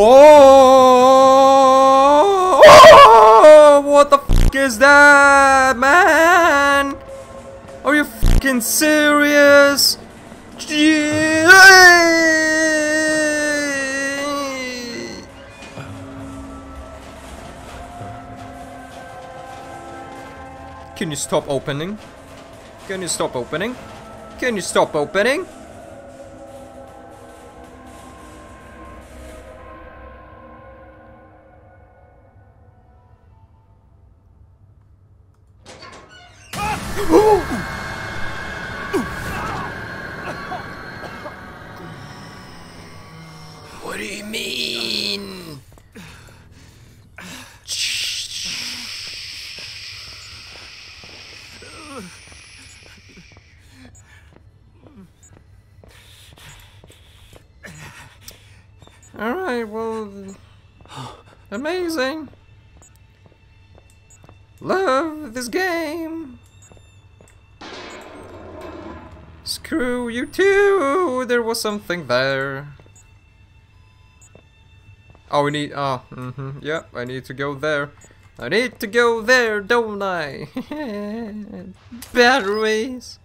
Oh, oh, what the fuck is that, man? Are you fucking serious? Can you stop opening? Can you stop opening? Can you stop opening? What do you mean? Alright, well... Amazing! Love this game! Screw you too! There was something there. Oh, we need... Oh, mm-hmm. Yep, I need to go there. I need to go there, don't I? Batteries!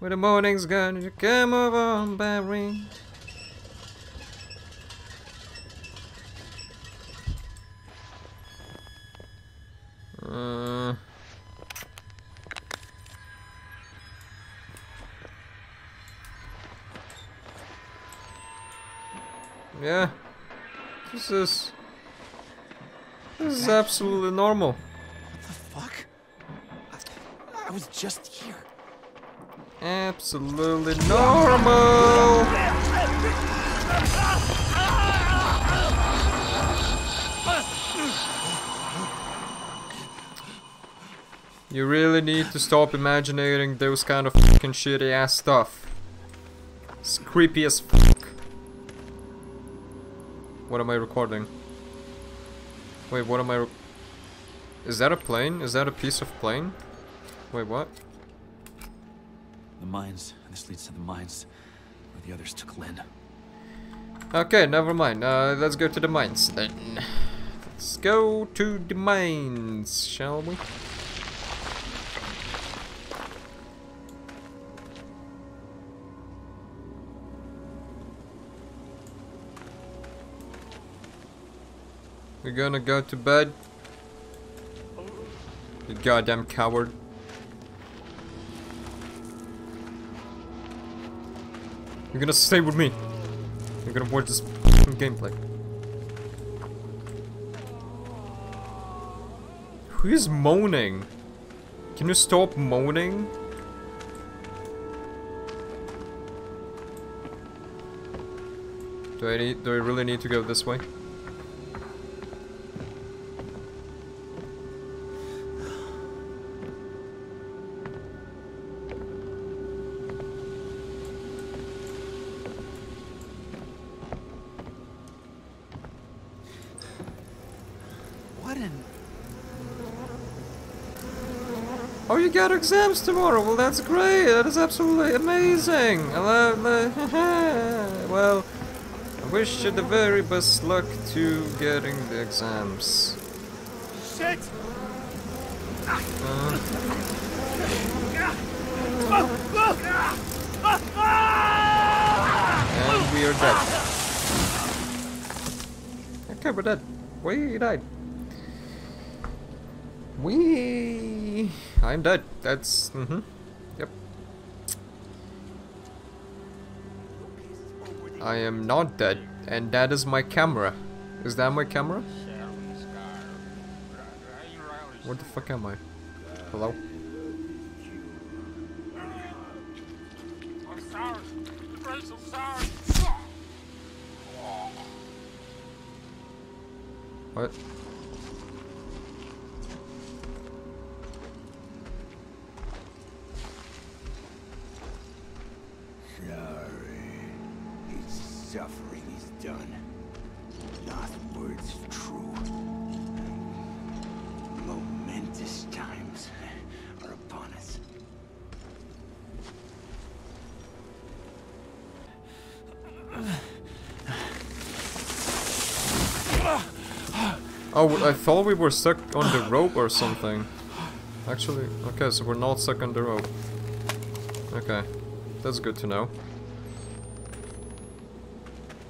When the morning's gonna come over, batteries. Uh, yeah, this is this is absolutely normal. What the fuck? I, I was just here. Absolutely normal. You really need to stop imagining those kind of fucking shitty ass stuff. It's creepy as fuck. What am I recording? Wait, what am I Is that a plane? Is that a piece of plane? Wait, what? The mines. This leads to the mines where the others took Lynn. Okay, never mind. Uh, let's go to the mines then. Let's go to the mines, shall we? We're gonna go to bed. You goddamn coward. You're gonna stay with me. You're gonna watch this gameplay. Who is moaning? Can you stop moaning? Do I need, do I really need to go this way? Got exams tomorrow. Well, that's great. That is absolutely amazing. I well, I wish you the very best luck to getting the exams. Shit! Uh, and we are dead. Okay, we're dead. We died. We. I'm dead. That's. Mm hmm. Yep. I am not dead, and that is my camera. Is that my camera? What the fuck am I? Hello? What? Oh, I thought we were stuck on the rope or something. Actually, okay, so we're not stuck on the rope. Okay, that's good to know.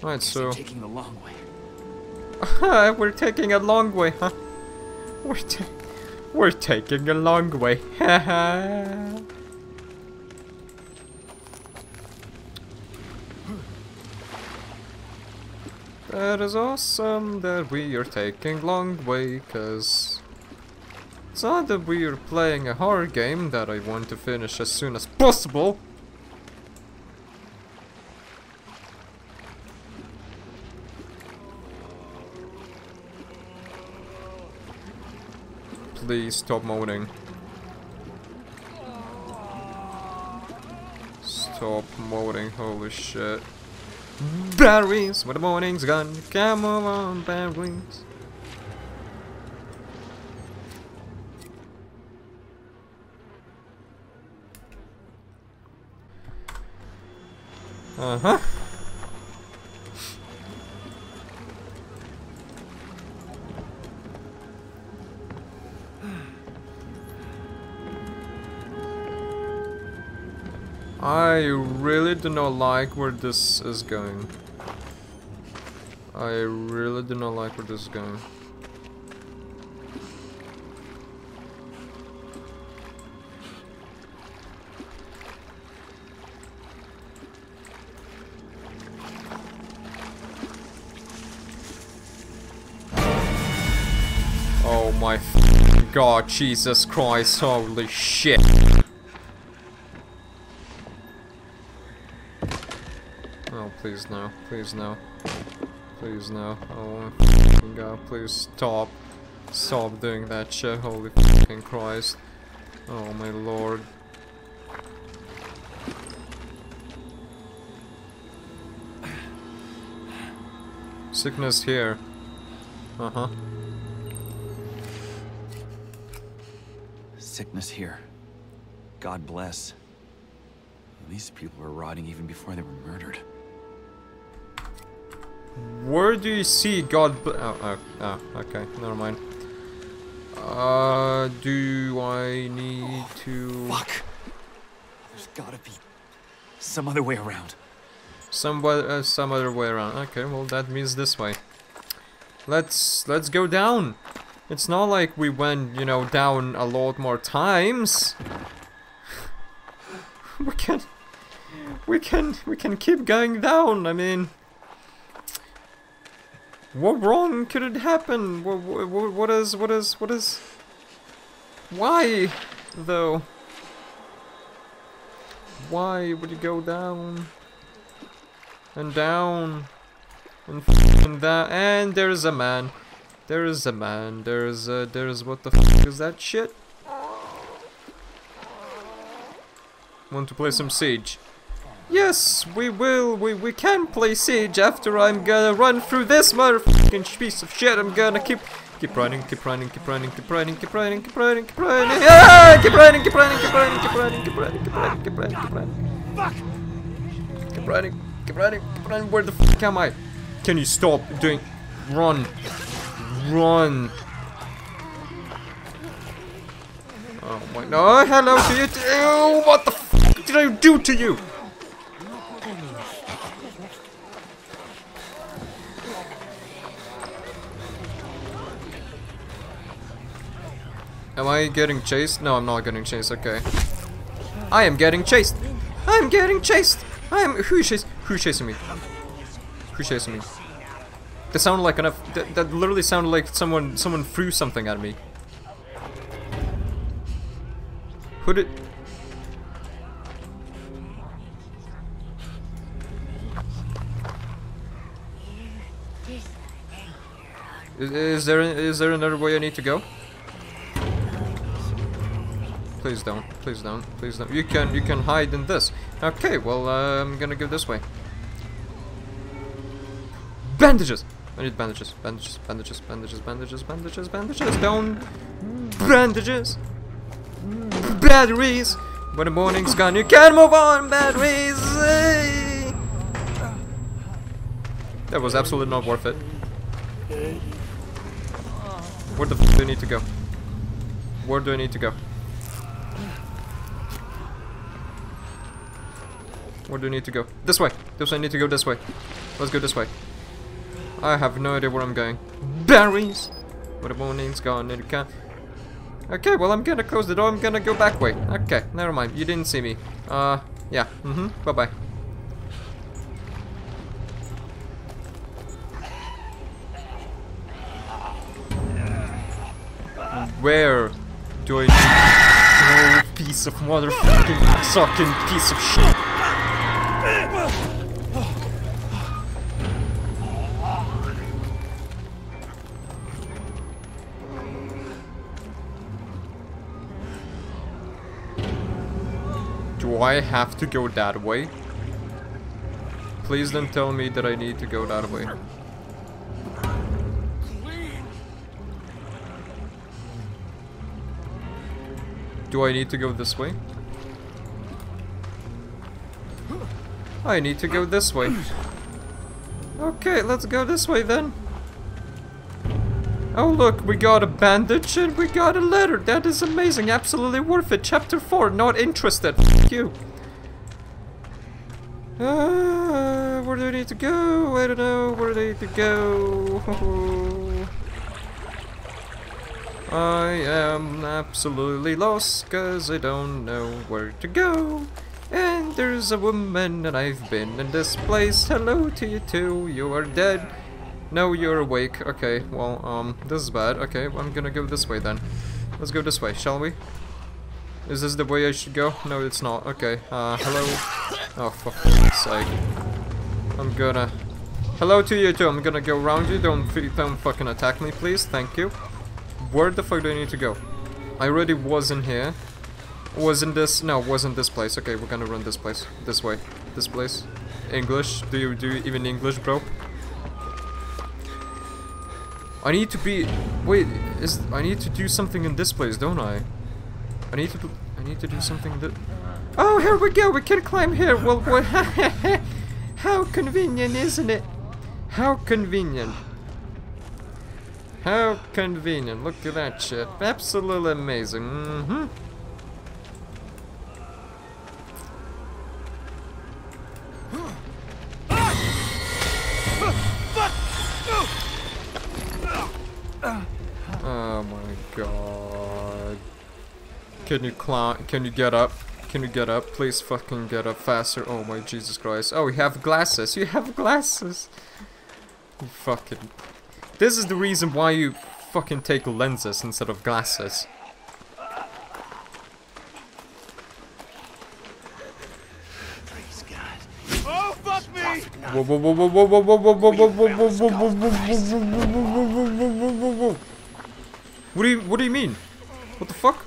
Right, so Taking the long way. we're taking a long way, huh? We're ta we're taking a long way. that is awesome that we are taking long way, cause it's not that we are playing a horror game that I want to finish as soon as possible. Please stop moaning. Stop moaning, holy shit. Batteries, when the morning's gone, come on, batteries. Uh-huh. I really do not like where this is going. I really do not like where this is going. Oh my god, Jesus Christ, holy shit. Oh, please no, please no. Please no. Oh my god, please stop. Stop doing that shit, holy fucking Christ. Oh my lord. Sickness here. Uh-huh. Sickness here. God bless. These people were rotting even before they were murdered. Where do you see God? Oh, oh, oh, okay, never mind. Uh, do I need to Fuck! There's gotta be some other way around. some uh, some other way around? Okay, well that means this way. Let's let's go down. It's not like we went, you know, down a lot more times. we can, we can, we can keep going down. I mean. What wrong could it happen? What, what, what is, what is, what is... Why, though? Why would you go down? And down? And f***ing down? And there's a man. There is a man. There's a, there's, what the f*** is that shit? Want to play some Siege? Yes, we will. We we can play Siege after I'm gonna run through this motherfucking piece of shit. I'm gonna keep keep running, keep running, keep running, keep running, keep running, keep running, keep running. Ah! Keep running, keep running, keep running, keep running, keep running, keep running, keep running, keep running. Fuck! Keep running, keep running, keep running. Where the fuck am I? Can you stop doing? Run, run. Oh my no! Hello to you. Ew, what the fuck did I do to you? Am I getting chased? No, I'm not getting chased. Okay. I am getting chased. I'm getting chased. I am. Who chasing? Who's chasing me? Who's chasing me? That sounded like enough. That, that literally sounded like someone someone threw something at me. Who did? Is there is there another way I need to go? Please don't. Please don't. Please don't. You can you can hide in this. Okay, well uh, I'm gonna go this way. Bandages. I need bandages. Bandages. Bandages. Bandages. Bandages. Bandages. Bandages. Down. Bandages. Batteries. When the morning's gone, you can move on. Batteries. That was absolutely not worth it. Where the f do I need to go? Where do I need to go? Where do I need to go? This way! This way, I need to go this way. Let's go this way. I have no idea where I'm going. Berries! Where the morning's gone and it can't... Okay, well I'm gonna close the door, I'm gonna go back way. Okay, never mind, you didn't see me. Uh, yeah, mm-hmm, bye-bye. Where do I. Oh, piece of motherfucking sucking piece of shit. Do I have to go that way? Please don't tell me that I need to go that way. Do I need to go this way? I need to go this way. Okay, let's go this way then. Oh look, we got a bandage and we got a letter. That is amazing. Absolutely worth it. Chapter 4, not interested. F you. Uh, where do I need to go? I don't know. Where do I need to go? I am absolutely lost because I don't know where to go. And there's a woman and I've been in this place. Hello to you too. You are dead. No, you're awake. Okay, well, um, this is bad. Okay, I'm gonna go this way then. Let's go this way, shall we? Is this the way I should go? No, it's not. Okay, uh, hello? Oh, for fuck's sake. I'm gonna... Hello to you too, I'm gonna go around you. Don't, don't fucking attack me, please. Thank you. Where the fuck do I need to go? I already was in here. Was in this... No, was in this place. Okay, we're gonna run this place. This way. This place. English? Do you do even English, bro? I need to be... Wait, is... I need to do something in this place, don't I? I need to... I need to do something that... Oh, here we go! We can climb here! Well, what... How convenient, isn't it? How convenient. How convenient. Look at that shit. Absolutely amazing. Mm-hmm. Can you climb? Can you get up? Can you get up? Please fucking get up faster. Oh my Jesus Christ. Oh, you have glasses. You have glasses. You fucking... This is the reason why you fucking take lenses instead of glasses. Praise God. Oh, fuck me! Whoa, whoa, whoa, whoa, whoa, whoa, whoa, whoa, whoa, whoa, whoa, whoa, whoa, whoa, whoa, whoa, whoa, whoa, whoa, whoa. What do you what do you mean? What the fuck? What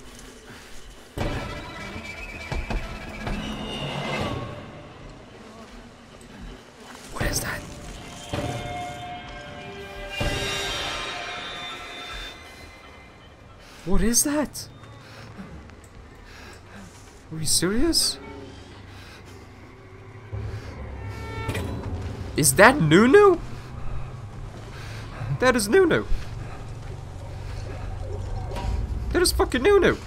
What is that? Are you serious? Is that Nunu? That is Nunu. That is fucking Nunu.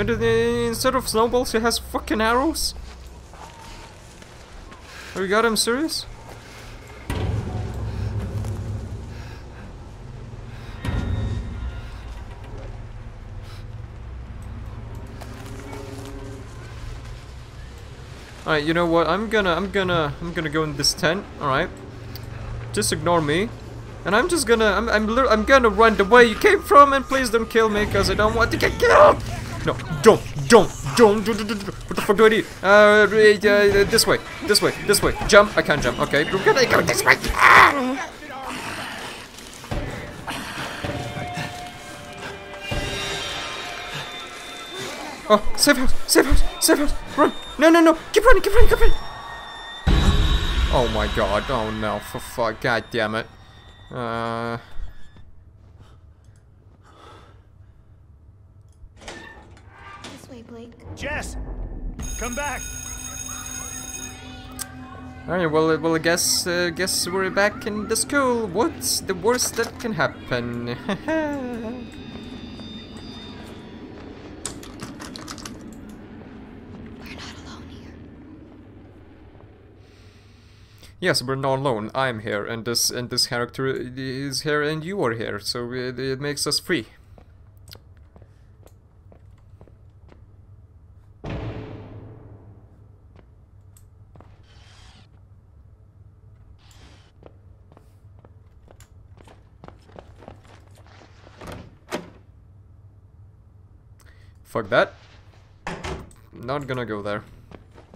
And uh, instead of snowballs, he has fucking arrows. Are you him serious? Alright, you know what? I'm gonna, I'm gonna, I'm gonna go in this tent. Alright, just ignore me, and I'm just gonna, I'm, I'm, I'm gonna run the way you came from, and please don't kill me, cause I don't want to get killed. Don't, don't, don't, don't, don't. What the fuck do I need? Uh, uh, this way, this way, this way. Jump. I can't jump. Okay, we're gonna go this way. Ah! Oh, safe house, safe house, safe house. Run. No, no, no. Keep running, keep running, keep running. Oh my god. Oh no, for fuck. God damn it. Uh. way, Blake. Jess! Come back! Alright, well, well, I guess, uh, guess we're back in the school. What's the worst that can happen? We're not alone here. yes, we're not alone. I'm here, and this and this character is here, and you are here, so it, it makes us free. Fuck that. Not gonna go there.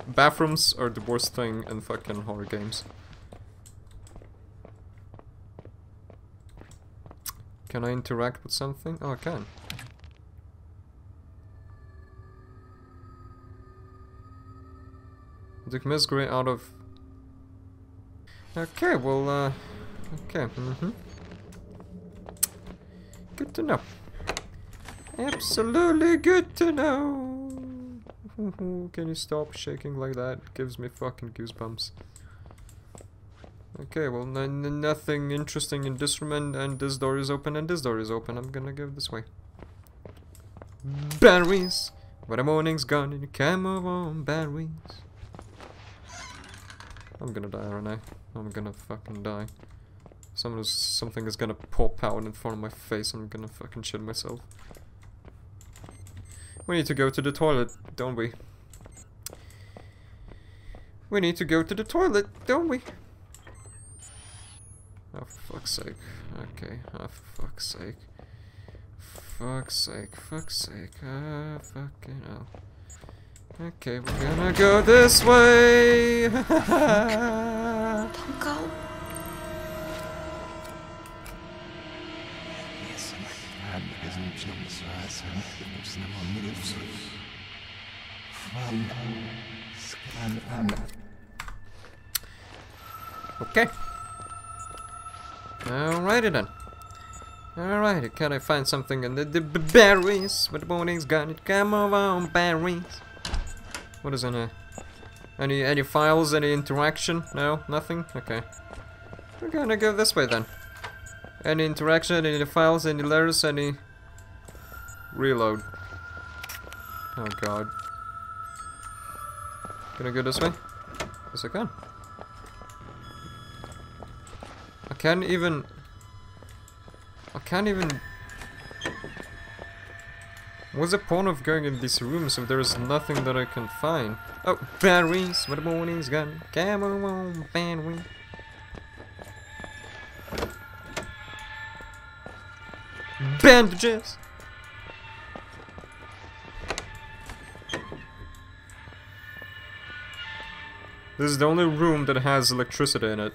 Bathrooms are the worst thing in fucking horror games. Can I interact with something? Oh, I can. Took Miss Gray out of... Okay, well, uh... Okay, mm-hmm. Good to know. Absolutely good to know. Can you stop shaking like that? It Gives me fucking goosebumps. Okay, well, nothing interesting in this room, and, and this door is open, and this door is open. I'm gonna go this way. Batteries! When the morning's gone and you can't move on, batteries. I'm gonna die, aren't I? I'm gonna fucking die. Someone something is gonna pop out in front of my face. I'm gonna fucking shit myself. We need to go to the toilet, don't we? We need to go to the toilet, don't we? Oh, fuck's sake. Okay, oh, fuck's sake. Fuck's sake, fuck's sake, ah, fucking hell. Okay, we're gonna go this way! Don't go. Okay. Alrighty then. Alrighty, can I find something in the, the berries? But the morning's gone, it come over on berries. What is in here? Any any files, any interaction? No, nothing? Okay. We're gonna go this way then. Any interaction, any files, any letters, any... Reload. Oh god. Can I go this way? Yes I can. I can't even... I can't even... What's the point of going in these rooms if there is nothing that I can find? Oh, batteries! When the morning's gone, come on, batteries. Bandages! This is the only room that has electricity in it.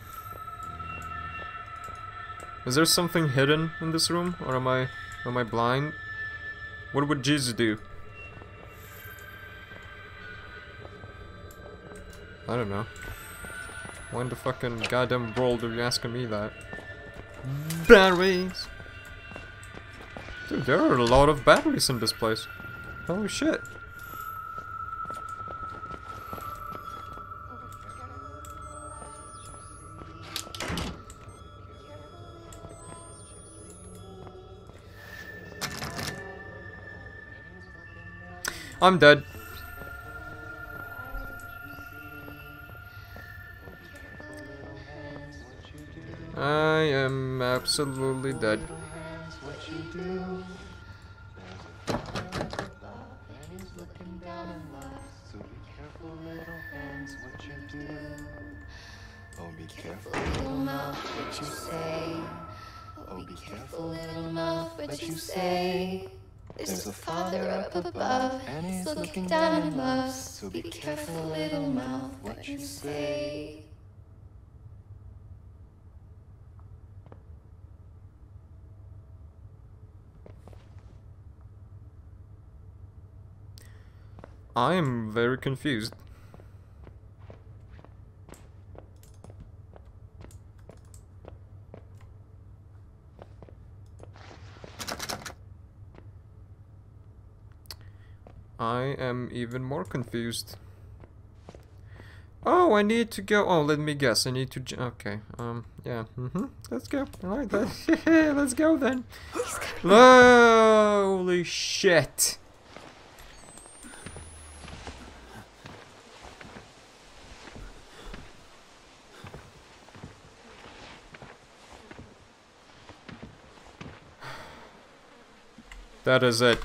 Is there something hidden in this room? Or am I... am I blind? What would Jesus do? I don't know. Why in the fucking goddamn world are you asking me that? Batteries! Dude, there are a lot of batteries in this place. Holy shit. I'm dead. I am absolutely dead. Oh, be careful. Little mouth, what you say. Oh, be careful, little mouth, what you say. There's a father up above, and he's looking down in love. So be careful, little mouth, what you say. I am very confused. I am even more confused. Oh, I need to go. Oh, let me guess. I need to. j- Okay. Um. Yeah. Mm-hmm. Let's go. All right. Let's, let's go then. Holy shit! That is it.